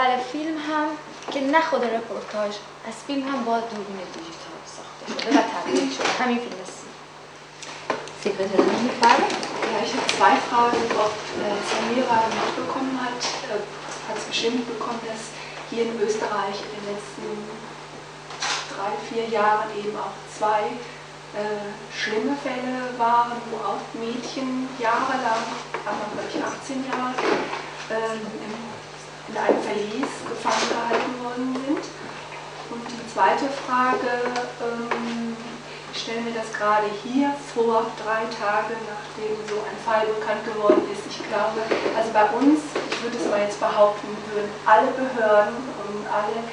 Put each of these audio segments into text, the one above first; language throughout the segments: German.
اول فیلم هم که نه خود رپورتاج از فیلم هم با دوربین دیجیتال ساخته شده و تبدیل شده همین فیلم سی Sekretärin Frage? Ja, ich habe zwei Fragen, ob äh, Samira mitbekommen hat, äh, hat es bestimmt mitbekommen, dass hier in Österreich in den letzten drei, vier Jahren eben auch zwei äh, schlimme Fälle waren, wo auch Mädchen jahrelang, aber glaube ich 18 Jahre, ähm, im, in einem Verlies gefangen gehalten worden sind. Und die zweite Frage, ähm, ich stelle mir das gerade hier vor, drei Tage nachdem so ein Fall bekannt geworden ist. Ich glaube, also bei uns, ich würde es mal jetzt behaupten, würden alle Behörden und alle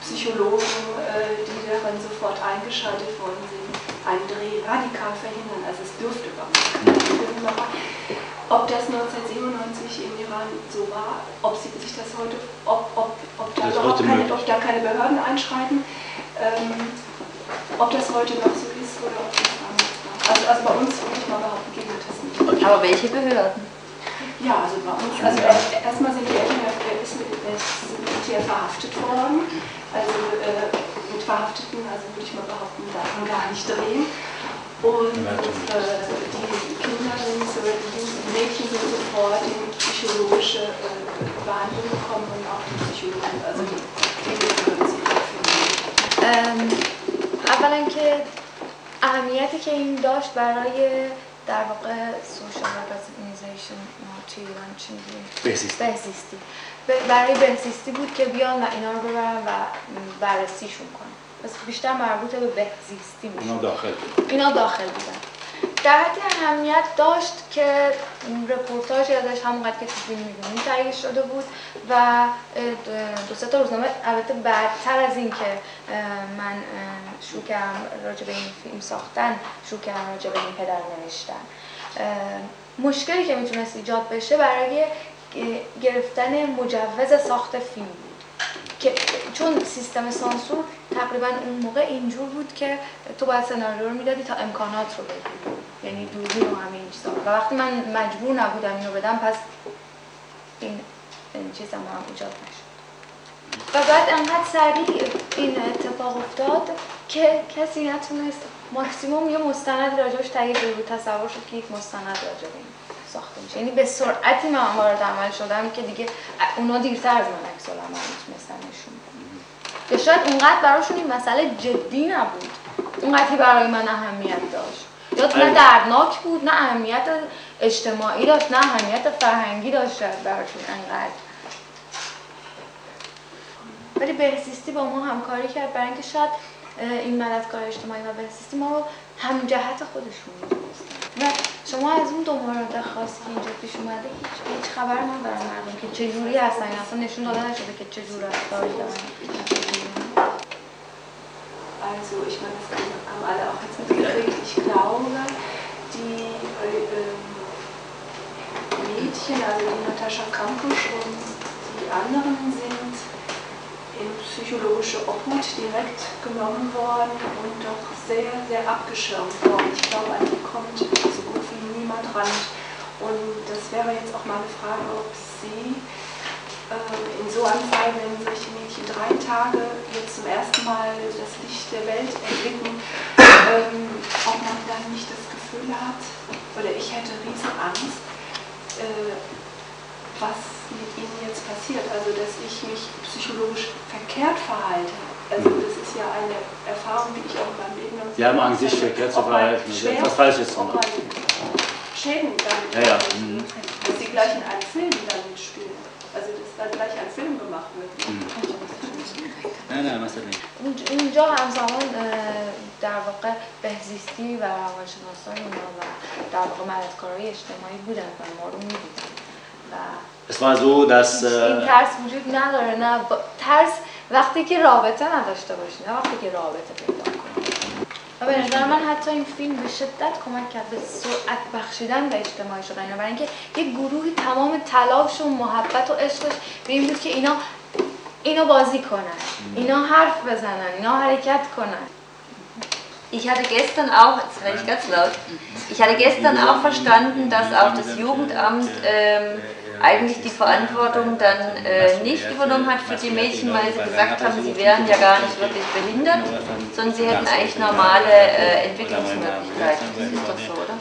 Psychologen, äh, die darin sofort eingeschaltet worden sind, einen Dreh radikal verhindern. Also es dürfte überhaupt nicht. Ob das 1997 im Iran so war, ob sie sich das heute, ob, ob, ob, da, überhaupt heute keine, möglich. ob da keine Behörden einschreiten, ähm, ob das heute noch so ist oder ob das damals war. Also, also bei uns würde ich mal behaupten, geht das nicht. Aber welche Behörden? Ja, also bei uns, also erst- erstmal sind die Eltern, er er hier verhaftet worden. Also äh, mit Verhafteten, also würde ich mal behaupten, darf man gar nicht drehen. Und äh, die Kinder sind, so, die Mädchen sind sofort in psychologische äh, Behandlung gekommen und auch die Psychologen, also die sie finden. ام، اولا که اهمیتی که این داشت برای در واقع سوشال ارگانیزیشن ما توی ایران چی بهزیستی. بهزیستی برای بهزیستی بود که بیان و اینا رو ببرن و بررسیشون کنن پس بیشتر مربوط به بهزیستی بود اونا داخل بود. اینا داخل بودن. در حدی اهمیت داشت که رپورتاج ازش همونقدر که فیلم می‌بینیم تهیه شده بود و دو سه تا روزنامه البته بعدتر از این که من شروع کردم راجع به این فیلم ساختن شروع کردم راجع به این پدر نوشتن. مشکلی که می‌تونست ایجاد بشه برای گرفتن مجوز ساخت فیلم که چون سیستم سانسور تقریبا اون موقع اینجور بود که تو باید سناریو رو می‌دادی تا امکانات رو بگیری یعنی دوربین و همه این چیزا. و وقتی من مجبور نبودم اینو بدم پس این چیز هم ایجاد نشد. و بعد انقدر سریع این اتفاق افتاد که کسی نتونست ماکسیموم یه مستند راجبش تهیه بود. تصور شد که یک مستند راجب این. ساخته میشه. یعنی به سرعتی من وارد عمل شدم که دیگه اونا دیرتر از من عکس العمل می‌تونستن نشون که شاید اونقدر براشون این مسئله جدی نبود. اونقدر که برای من اهمیت داشت. یا نه. دردناک بود نه اهمیت اجتماعی داشت نه اهمیت فرهنگی داشت براشون انقدر. ولی بهزیستی با ما همکاری کرد. برای اینکه شاید این مددکار اجتماعی و بهزیستی ما رو هم جهت خودشون می‌دونستن. و شما از اون دو مورد خاص که اینجا پیش اومده هیچ, هیچ خبر ندارن مردم که چجوری هستن این اصلا نشون داده نشده که چجور رفتاری دارن Also ich meine, das haben alle auch jetzt mitgekriegt. Ich glaube, die äh, ähm, Mädchen, also die Natascha Kampusch und die anderen sind in psychologische Obhut direkt genommen worden und doch sehr, sehr abgeschirmt worden. Ich glaube, an die kommt so gut ran. Und das wäre jetzt auch mal eine Frage, ob Sie äh, in so einem Fall, wenn solche Mädchen drei Tage jetzt zum ersten Mal das Licht der Welt erblicken, ähm, ob man dann nicht das Gefühl hat, oder ich hätte riesen Angst, äh, was mit ihnen jetzt passiert, also dass ich mich psychologisch verkehrt verhalte. Also das ist ja eine Erfahrung, die ich auch in meinem Leben noch Die haben Angst, sich verkehrt zu verhalten, schwer- etwas Falsches ob man Schäden damit Ja, ja. Mhm. dass sie gleich in einem Film damit spielen. Also dass dann gleich ein Film gemacht wird. نه نه مثلا اونجا همزمان در واقع بهزیستی و روانشناسای اونا و در واقع مددکارای اجتماعی بودن و ما رو می‌دیدن و Es war so, dass این ترس وجود نداره نه ترس وقتی که رابطه نداشته باشی نه وقتی که رابطه پیدا کنی و به نظر من حتی این فیلم به شدت کمک کرد به سرعت بخشیدن به اجتماعی شدن اینا برای اینکه یک گروهی تمام تلاش و محبت و عشقش به این بود که اینا اینو بازی کنن. اینا حرف بزنن اینا حرکت کنن. Ich hatte gestern auch, jetzt werde ich ganz laut, ich hatte gestern auch verstanden, dass auch das Jugendamt ähm, eigentlich die Verantwortung dann äh, nicht übernommen hat für die Mädchen, weil sie gesagt haben, sie wären ja gar nicht wirklich behindert, sondern sie hätten eigentlich normale äh, Entwicklungsmöglichkeiten. Das ist doch so, oder?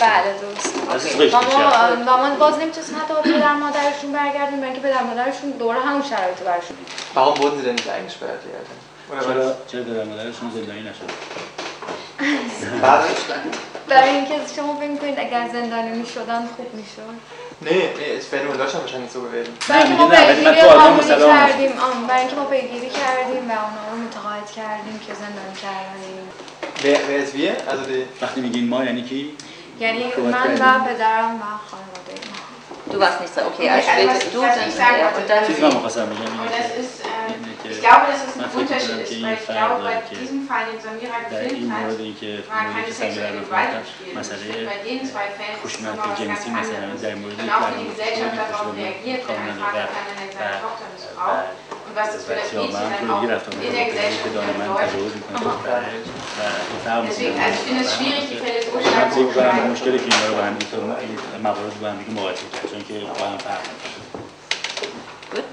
بله درست از ریخت و میشه. ما و ما باز نمیتونستن حتی با پدر مادرشون برگردیم برای اینکه پدر مادرشون دوره همون شرایط رو برشون Warum wurden sie denn nicht eingesperrt, die Eltern? Oder war چرا das چرا پدر مادرشون زندانی نشد Badestand? برای اینکه شما فکر اگر زندانی می‌شدن خوب می‌شد. نه فرمون داشتم باشن سو ببین برای اینکه ما پیگیری کردیم. برای اینکه ما پیگیری کردیم و اونا رو متقاعد کردیم که زندانی کردیم. به ازویه از وقتی میگین ما یعنی کی؟ یعنی من و پدرم و خانواده. Du warst nicht dran, okay, also okay, also du, dann und er. Und dann und das ist, äh, ich glaube, dass es ein Unterschied ist, weil ich glaube, bei diesem Fall, den Samira gefilmt hat, war keine sexuelle Gewalt im Spiel. Bei den zwei Fällen ist es ganz anderes. Und auch wie die Gesellschaft darauf reagiert, wenn ein Vater dann seine Tochter missbraucht was das für das Mädchen auch in der Gesellschaft bedeutet. Deswegen, also ich finde es schwierig, die Fälle so stark zu beschreiben. Gut.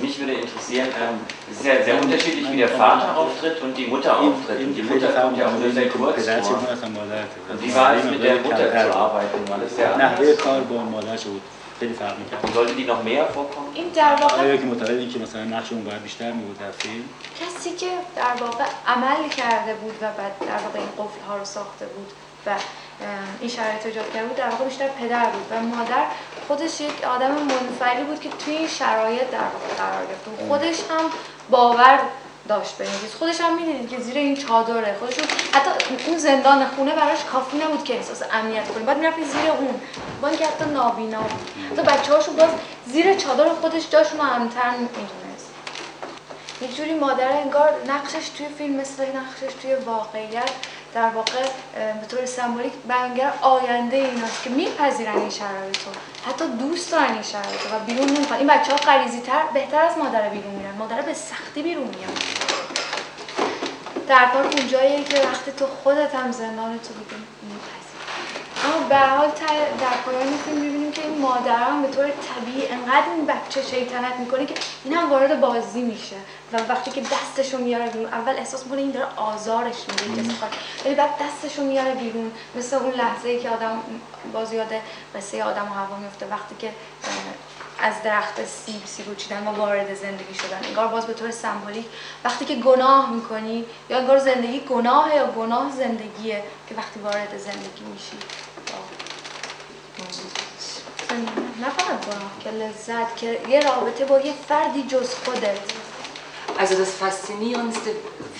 Mich würde interessieren, ähm, es ist ja sehr unterschiedlich, wie der Vater auftritt und die Mutter auftritt. Und die Mutter kommt ja auch nur sehr kurz vor. Und wie war es, mit der Mutter zu arbeiten? War das sehr anders? خیلی فرق می‌کرد vorkommen? این در واقع آیا که معتقد این که مثلا نقش اون باید بیشتر می بود در فیلم. کسی که در واقع عمل کرده بود و بعد در واقع این قفل ها رو ساخته بود و این شرایط رو ایجاد کرده بود در واقع بیشتر پدر بود و مادر خودش یک آدم منفعلی بود که توی این شرایط در واقع قرار گرفته بود خودش هم باور داشت چیز خودش هم می‌دید که زیر این چادره. خودشون حتی اون زندان خونه براش کافی نبود که احساس امنیت کنه. باید می‌رفت زیر اون. با اینکه حتی نابینا بود. حتی بچه باز زیر چادر خودش جاشون رو امن‌تر می‌دونست. یک جوری مادر انگار نقشش توی فیلم مثل نقشش توی واقعیت در واقع به طور سمبولیک بیانگر آینده ایناست که میپذیرن این شرایط رو. حتی دوست دارن این شرایط و بیرون نمی‌خوان. این بچه ها غریزی تر بهتر از مادر بیرون میرن. مادر به سختی بیرون میان در پارک اونجاییه که وقتی تو خودت هم زندان تو دیگه میپذیری. اما به حال در پایان فیلم می‌بینیم که این مادر هم به طور طبیعی انقدر این بچه شیطنت می‌کنه که این هم وارد بازی میشه و وقتی که دستشو میاره بیرون اول احساس می‌کنه این داره آزارش میده ولی بعد دستشو میاره بیرون مثل اون لحظه ای که آدم باز یاد قصه آدم و هوا میفته وقتی که از درخت سیب سیب چیدن و وارد زندگی شدن. انگار باز به طور سمبولیک وقتی که گناه می‌کنی یا انگار زندگی گناه یا گناه زندگیه که وقتی وارد زندگی میشی. نه فقط گناه که لذت که یه رابطه با یه فردی جز خودت Also das Faszinierendste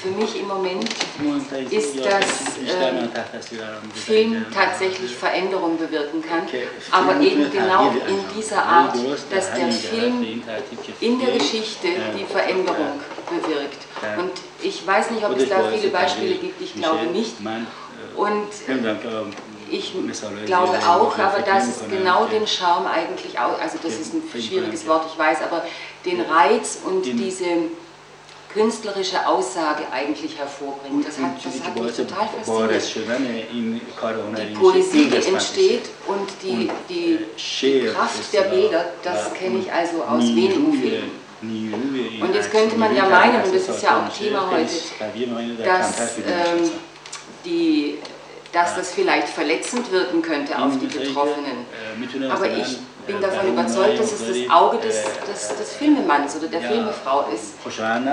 für mich im Moment مهمترین Ist یا das, چیزی بیشتر ähm, من تحت تاثیر قرار می‌ده در Film این tatsächlich Veränderung bewirken kann, که aber فیلم eben می‌تونه genau تغییر in انجام dieser بده. ولی Art, درست dass به der همین جهت، به Film این ترتیب که in der فیلم، Geschichte äh, die Veränderung bewirkt. Ja. Und ich weiß nicht, ob es خودش da باعث viele Beispiele تغییر gibt, ich میشه. glaube nicht. من اه، Und نمی‌دونم که ich glaube auch, aber dass es genau den Charme eigentlich auch, also das ist ein schwieriges Wort, ich weiß, aber den Reiz und diese künstlerische Aussage eigentlich hervorbringt. Das hat, das hat mich total fasziniert. Die Poesie die entsteht und die, die Kraft der Bilder, das kenne ich also aus wenigen Filmen. Und jetzt könnte man ja meinen, und das ist ja auch Thema heute, dass ähm, die dass das vielleicht verletzend wirken könnte auf die Betroffenen. Aber ich bin davon überzeugt, dass es das Auge des, des, des Filmemanns oder der Filmefrau ist,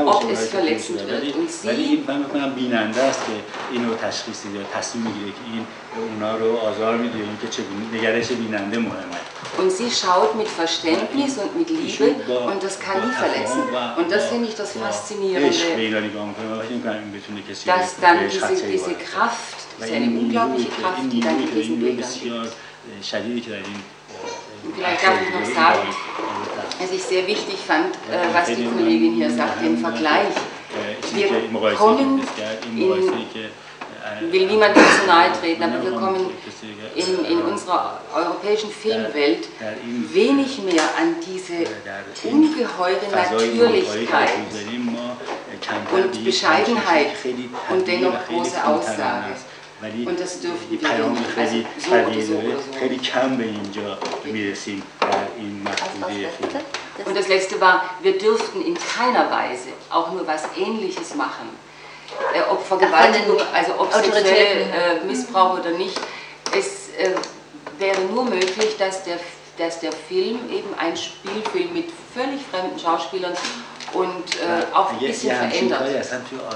ob es verletzend wird. Und sie und sie schaut mit Verständnis und mit Liebe und das kann nie verletzen. Und das finde ich das Faszinierende, dass dann diese, diese Kraft das ist eine unglaubliche Kraft, die dann in diesen vielleicht darf ich noch sagen, was ich sehr wichtig fand, äh, was die Kollegin hier sagt, den Vergleich. Wir kommen in, will niemand dazu nahe treten, aber wir kommen in, in unserer europäischen Filmwelt wenig mehr an diese ungeheure Natürlichkeit und Bescheidenheit und dennoch große Aussage. ولی Und das dürften wir پیام nicht. خیلی Also so oder قوی so داره oder so. خیلی کم به اینجا میرسیم در این Was war das محدوده فیلم letzte? Und das letzte war, wir dürften in keiner Weise auch nur was Ähnliches machen. Äh, ob Vergewaltigung, also ob sexuelle Autoritäten. äh, Missbrauch oder nicht. Es äh, wäre nur möglich, dass der, dass der Film eben ein Spielfilm mit völlig fremden Schauspielern und äh, auch ein bisschen verändert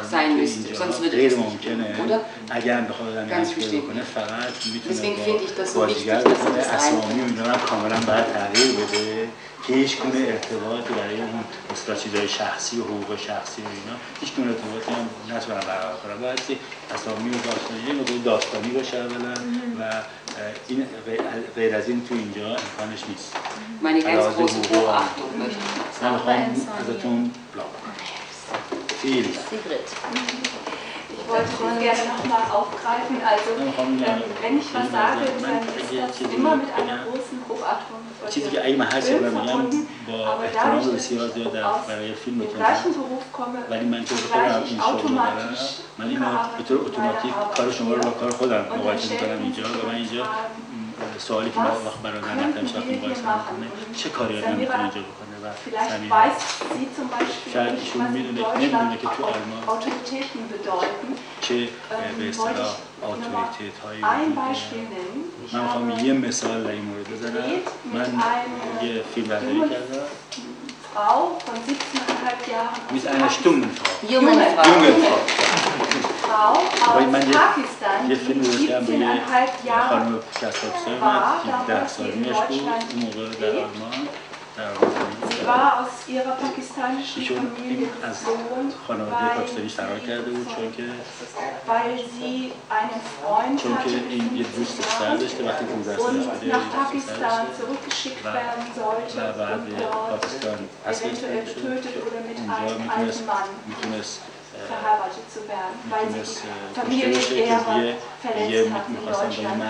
sein müsste, sonst würde es nicht gehen, oder? Ganz wichtig. Deswegen finde ich das so wichtig, dass man das. که هیچ گونه ارتباطی برای اون مثلا شخصی و حقوق شخصی و اینا. هیچ گونه ارتباطی هم نتونن برقرار کنن. باید که اسامی و داستانی یه مقدار داستانی باشه اولا و این غیر- از این تو اینجا امکانش نیست. Hochachtung möchte ich noch من sagen. می‌خوام انسانیه. ازتون بلا خیلی Sigrid. Ich wollte das gerne nochmal aufgreifen. Also, ähm, wenn ich was sage, dann ist das immer mit einer großen Hochachtung vor چیزی که dem اگه من هر چی Film رو میگم verbunden. با Aber احترام dadurch, dass بسیار ich زیاد در aus برای فیلم dem میکنم gleichen Beruf komme, ولی من چون خودم gleich این ich شغل رو دارم automatisch من اینو به طور اتوماتیک کار شما رو با کار خودم Und dann مقایسه stellt میکنم man اینجا sich و من die اینجا Fragen, م، سوالی که ما وقت برادر نتم شخص مقایسه میکنه چه کاری آدم میتونه اینجا بکنه و Vielleicht weiß sie zum Beispiel nicht, was in Deutschland Autoritäten bedeuten. Ähm, wollte ich ein Beispiel nennen. Ich habe gedreht mit einer Frau von 17,5 Jahren. Mit einer stummen Frau. Junge Frau. Frau. Frau aus Pakistan, die 17,5 Jahre war, damals in Deutschland gedreht. Sie war aus ihrer pakistanischen Familie geflohen, weil sie einen Freund hatte und nach Pakistan zurückgeschickt werden sollte und dort eventuell getötet oder mit einem alten Mann verheiratet zu werden, weil sie die Familienehre verletzt hat in Deutschland.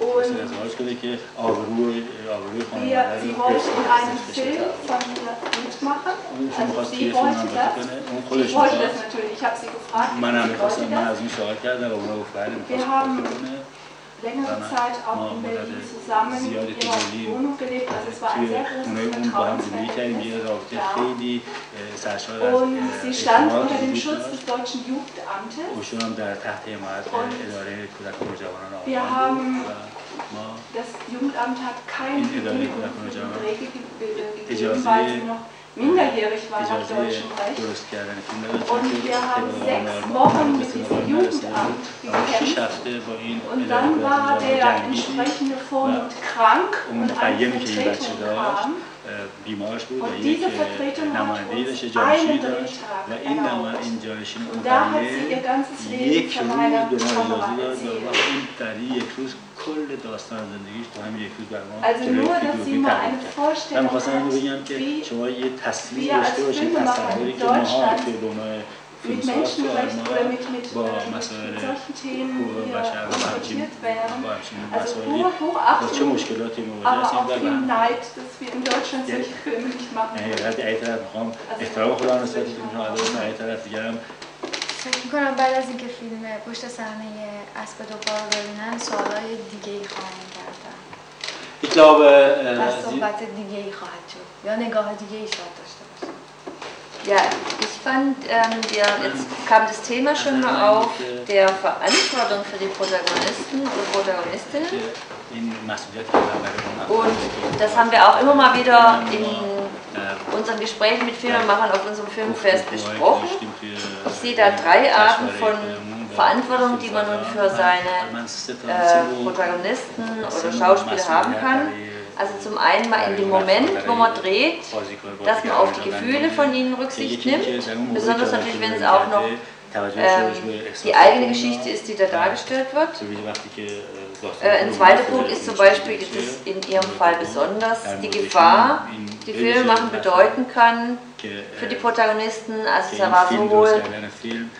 Und das ist ausgelegt, aber nur, aber nur wir, Sie wollten einen Film von mir mitmachen. Also Sie wollte das. Ich wollte das natürlich. Ich habe Sie gefragt. Wir haben längere Zeit auch in Berlin zusammen in ihrer Wohnung gelebt. Also es war ein sehr großes Vertrauensverhältnis. Und sie stand unter dem Schutz des deutschen Jugendamtes. Und wir haben, das Jugendamt hat keine Regel gegeben, weil sie noch minderjährig war nach deutschem Recht. Und wir haben sechs Wochen mit diesem Jugendamt gekämpft. Und dann war der entsprechende Vormund krank und eine Vertretung kam. Und diese Vertretung hat uns einen Drehtag erlaubt. Und da hat sie ihr ganzes Leben für meine Kameraden erzählt. کل داستان زندگیش تو همین یک روز بر ما از نوع من می‌خواستم اینو بگم که شما یه تصویر داشته باشید تصوری که ماها توی دنیای با مسائل حقوق مسائلی یعنی که می‌خوام. علاوه من یعنی ای طرف فکر می‌کنم بعد از اینکه فیلم پشت صحنه اسب دو پا رو ببینن سوالای دیگه ای و äh, Sie, صحبت دیگه ای خواهد شد یا نگاه دیگه ای شاید داشته باشه Ja, ich fand, ähm, wir, jetzt kam das Thema schon auf der Verantwortung für die Protagonisten und Protagonistinnen. Und das haben wir auch immer mal wieder in unseren Gesprächen mit Filmemachern auf unserem Filmfest besprochen, Ich sehe da drei Arten von Verantwortung, die man nun für seine äh, Protagonisten oder Schauspieler haben kann. Also zum einen mal in dem Moment, wo man dreht, dass man auf die Gefühle von ihnen Rücksicht nimmt, besonders natürlich, wenn es auch noch ähm, die eigene Geschichte ist, die da dargestellt wird. Äh, ein zweiter Punkt ist zum Beispiel, ist es in Ihrem Fall besonders, die Gefahr, die Filme machen bedeuten kann für die Protagonisten. Also es war sowohl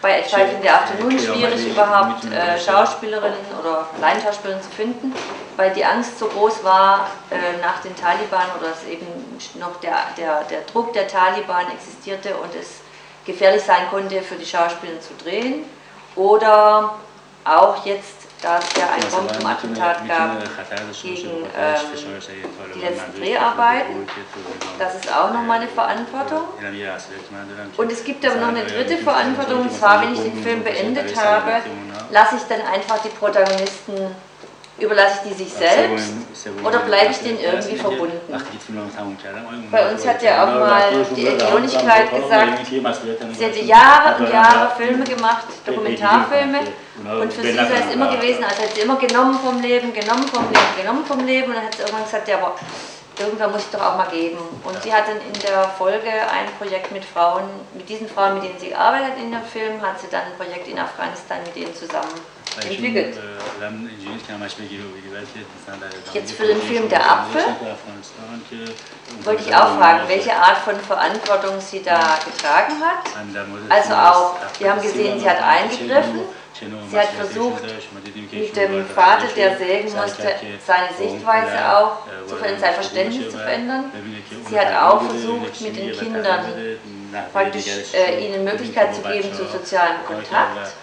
bei Five in the Afternoon schwierig überhaupt äh, Schauspielerinnen oder Laienschauspielerinnen zu finden, weil die Angst so groß war äh, nach den Taliban oder es eben noch der, der, der Druck der Taliban existierte und es gefährlich sein konnte für die Schauspieler zu drehen. Oder auch jetzt da es ja ein Bombenattentat gab gegen ähm, die letzten Dreharbeiten. Das ist auch nochmal eine Verantwortung. Und es gibt aber noch eine dritte Verantwortung, und zwar, wenn ich den Film beendet habe, lasse ich dann einfach die Protagonisten Überlasse ich die sich selbst oder bleibe ich denen irgendwie verbunden? Bei uns hat ja auch mal die Elionigkeit gesagt, sie hätte Jahre und Jahre Filme gemacht, Dokumentarfilme. und für sie sei es immer gewesen, als hätte sie immer genommen vom Leben, genommen vom Leben, genommen vom Leben. Und dann hat sie irgendwann gesagt, ja aber irgendwann muss ich doch auch mal geben. Und sie hat dann in der Folge ein Projekt mit Frauen, mit diesen Frauen, mit denen sie arbeitet in dem Film, hat sie dann ein Projekt in Afghanistan mit denen zusammen entwickelt. Jetzt für den Film Der Apfel wollte ich auch fragen, welche Art von Verantwortung sie da getragen hat. Also auch, wir haben gesehen, sie hat eingegriffen, sie hat versucht, mit dem Vater, der sägen musste, seine Sichtweise auch zu verändern, sein Verständnis zu verändern. Sie hat auch versucht, mit den Kindern praktisch äh, ihnen Möglichkeit zu geben zu sozialen Kontakt.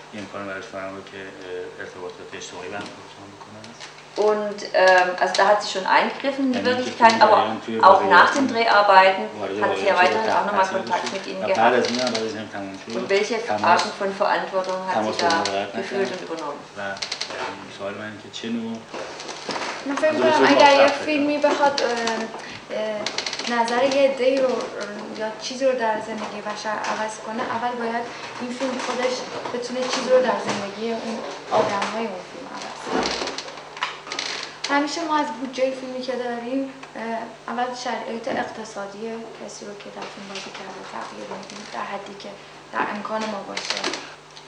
Und ähm, also da hat sie schon eingegriffen in die Wirklichkeit, aber auch nach den Dreharbeiten hat sie ja weiterhin auch nochmal Kontakt mit ihnen gehabt. Und welche Arten von Verantwortung hat sie da gefühlt und übernommen? من فکر کنم اگر یه فیلمی بخواد نظر یه دی رو یا چیزی رو در زندگی بشر عوض کنه اول باید این فیلم خودش بتونه چیزی رو در زندگی اون آدم های اون فیلم عوض کنه. همیشه ما از بودجه فیلمی که داریم اول شرایط اقتصادی کسی رو که در فیلم بازی کرده تغییر میدیم در حدی که در امکان ما باشه.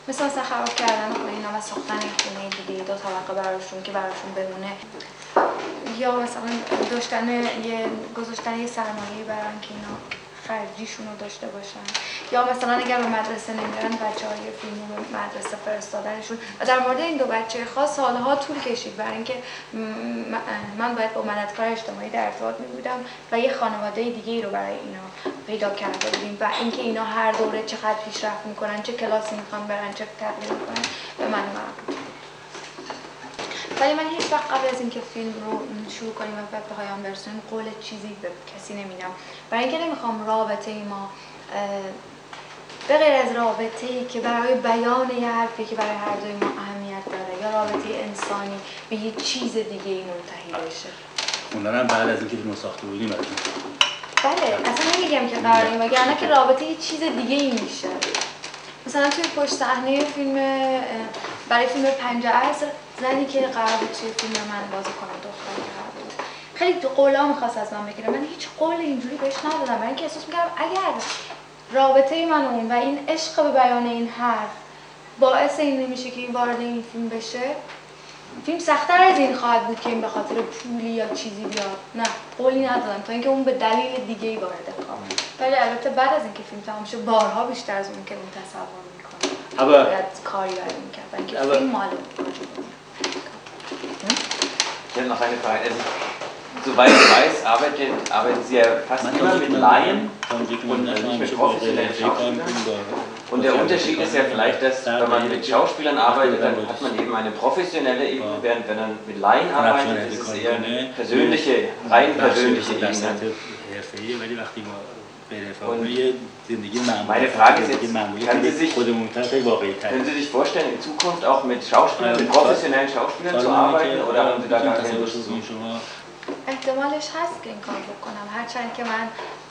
مثل مثلا خراب کردن اینا و ساختن خونه دیگه دو طبقه براشون که براشون بمونه. یا مثلا داشتن یه گذاشتن یه سرمایه برای که اینا خرجیشون رو داشته باشن. یا مثلا اگر به مدرسه نمیرن بچه های فیلم مدرسه فرستادنشون. و در مورد این دو بچه خاص سالها طول کشید. برای اینکه من باید با مددکار اجتماعی در ارتباط می بودم و یه خانواده دیگه رو برای اینا پیدا کرده بودیم. و اینکه اینا هر دوره چقدر پیشرفت می‌کنن چه کلاسی می‌خوان برن چه تغییر می‌کنن به من مربوط ولی من هیچ وقت قبل از اینکه فیلم رو شروع کنیم و به پایان برسونیم قول چیزی به کسی نمیدم. برای اینکه نمی‌خوام رابطه ای ما به غیر از رابطه ای که برای بیان یه حرفی که برای هر دوی ما اهمیت داره یا رابطه انسانی به یه چیز دیگه ای منتهی بشه. خوندنم بعد از اینکه فیلم ساخته بودیم بله اصلا نمیگم که قراریم وگرنه که رابطه یه چیز دیگه ای میشه. مثلا توی پشت صحنه فیلم برای فیلم پنج عصر زنی که قرار بود توی فیلم من بازی کنه دختری قرار بود. خیلی قولا می‌خواست از من بگیره. من هیچ قول اینجوری بهش ندادم. برای اینکه احساس می‌کردم اگر رابطه من و اون و این عشق به بیان این حرف باعث این نمیشه که این وارد این فیلم بشه فیلم سختتر از این خواهد بود که این به خاطر پولی یا چیزی بیاد. نه قولی ندادم تا اینکه اون به دلیل دیگه ای وارد کار ولی البته بعد از اینکه فیلم تمام شد بارها بیشتر از اون که اون تصور می‌کنه باید کاری برای می‌کرد اینکه فیلم مال Ich habe noch eine Frage. Also, soweit ich weiß, arbeitet, arbeiten Sie ja fast immer mit Laien und nicht mit professionellen Schauspielern. Und der Unterschied ist ja vielleicht, dass wenn man mit Schauspielern arbeitet, dann hat man eben eine professionelle Ebene, während wenn man mit Laien arbeitet, ist es eher eine persönliche, rein persönliche Ebene. Meine Frage ist jetzt, können Sie, sich, können Sie sich vorstellen, in Zukunft auch mit Schauspielern, mit professionellen Schauspielern zu arbeiten oder haben Sie da gar keine Lust zu? احتمالش هست که این کار بکنم. هرچند که من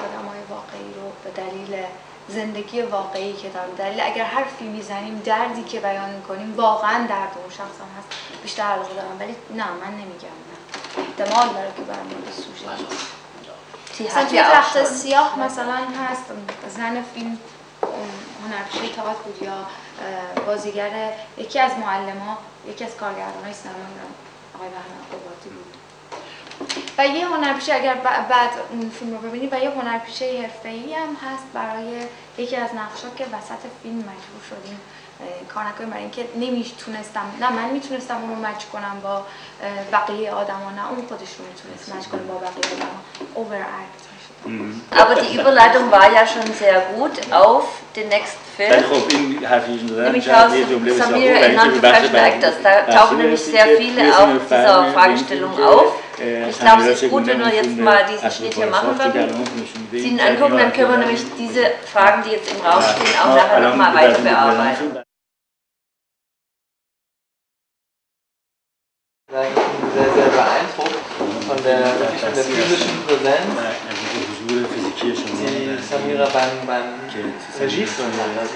آدم های واقعی رو به دلیل زندگی واقعی که دارم دلیل اگر هر فیلمی زنیم دردی که بیان می‌کنیم واقعا درد اون شخص هم هست. بیشتر علاقه دارم. ولی نه من نمیگم نه. احتمال داره که برام به سوژه. مثلا توی تخت سیاه مثلا هست زن فیلم هنرپیشه تاعت بود یا بازیگر یکی از معلم ها یکی از کارگردان های سینما آقای بهمن قباتی بود. و یه هنرپیشه اگر بعد اون فیلم رو ببینید و یه هنرپیشه حرفه‌ای هم هست برای یکی از نقشا که وسط فیلم مجبور شدیم کار نکنیم برای اینکه نمیتونستم نه من میتونستم اون رو مچ کنم با بقیه آدما نه اون خودش رو میتونست مچ کنه با بقیه آدما اوور اکت میشه Mhm. Aber die Überleitung war ja schon sehr gut auf den nächsten Film. Nämlich Haus Samira in Non-Professional Actors. Da tauchen nämlich sehr viele auch dieser Fragestellung auf. Ich glaube, es ist gut, wenn wir jetzt mal diesen Schnitt hier machen würden. Sie ihn angucken, dann können wir nämlich diese Fragen, die jetzt im Raum stehen, auch nachher nochmal weiter bearbeiten. Sehr, sehr beeindruckt von der, wirklich von der physischen Präsenz, die Samira beim, beim Regieführen hat. Also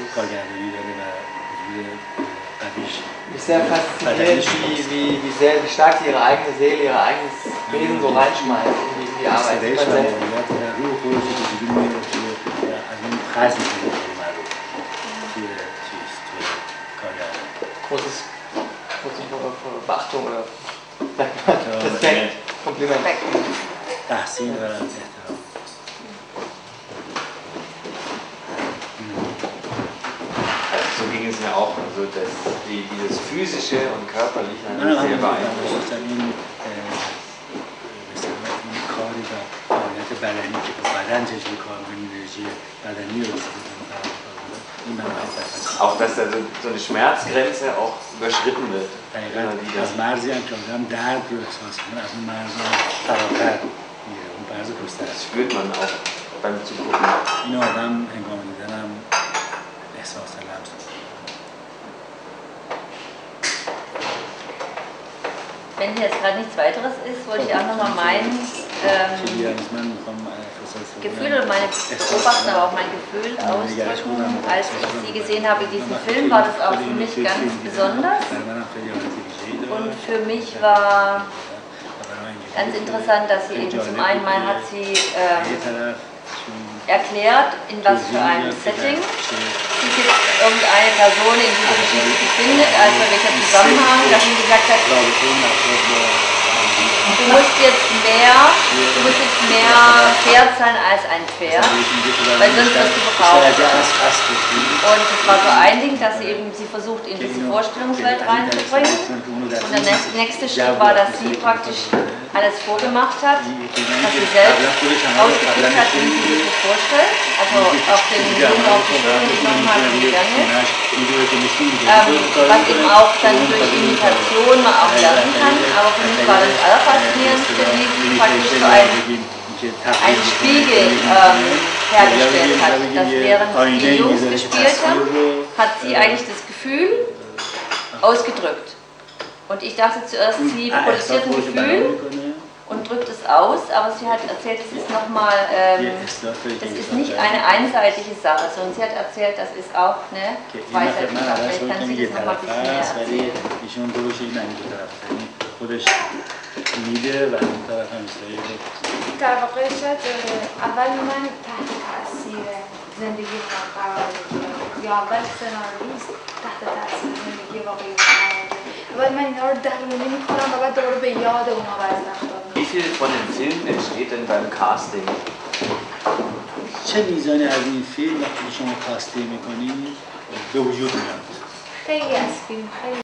mich sehr fasziniert, wie, wie, wie, sehr, wie stark sie ihre eigene Seele, ihr eigenes Wesen so reinschmeißt in die, in die Arbeit. Großes, große Beachtung oder Respekt, Kompliment. تحسین و احترام Also so ging es mir auch, also das, die, dieses physische und körperliche hat mich sehr beeindruckt. کاری و فعالیت بدنی که با بدن چجوری کار کنی انرژی بدنی رو Auch dass da so, so eine Schmerzgrenze auch überschritten wird. از مرزی هم که آدم درد رو احساس کنه از اون مرز فراتر میره اون مرز گسترده Das spürt man auch beim Zugucken. این آدم هنگام دیدن هم احساس لمس Wenn hier jetzt gerade nichts weiteres ist, wollte ich auch nochmal mein ähm, Gefühl oder meine Beobachtung, aber auch mein Gefühl ausdrücken. Als ich sie gesehen habe in diesem Film, war das auch für mich ganz besonders. Und für mich war ganz interessant, dass sie eben zum einen mal hat sie ähm, erklärt, in was für einem Setting sich jetzt irgendeine Person in dieser Geschichte befindet, also welcher Zusammenhang, dass sie gesagt hat, jetzt mehr, du musst jetzt mehr Pferd sein als ein Pferd, weil sonst wirst du verkauft. Und es war so ein Ding, dass sie eben sie versucht, in diese Vorstellungswelt reinzubringen. Und der nächste Schritt war, dass sie praktisch alles vorgemacht hat, dass sie selbst ausgedrückt hat, wie sie sich das vorstellt. Also auf den Jungen auf die Schule genommen hat gegangen ist. Ähm, was eben auch dann durch Imitation man auch lernen kann. Aber für mich war das Allerfaszinierendste, wie sie praktisch so ein einen Spiegel ähm, hergestellt hat. Dass während die Jungs gespielt haben, hat sie eigentlich das Gefühl ausgedrückt. Und ich dachte zuerst, sie produziert ein Gefühl und drückt es aus, aber sie hat erzählt, es ist nochmal, ähm, es ist nicht eine einseitige Sache, sondern sie hat erzählt, das ist auch eine zweiseitige Sache. Vielleicht kann sie das nochmal ein bisschen mehr erzählen. میده و اون طرف هم در واقع شاید اول من تحت تاثیر زندگی قرار بگیرم یا اول سناریست تحت تاثیر زندگی واقعی قرار اول من اینا رو درمونی می‌کنم و بعد دوباره به یاد اونا وزن Wie viel von dem Film entsteht denn beim Casting? چه میزانی از این فیلم وقتی شما کاستینگ می‌کنید به وجود میاد؟ خیلی از فیلم خیلی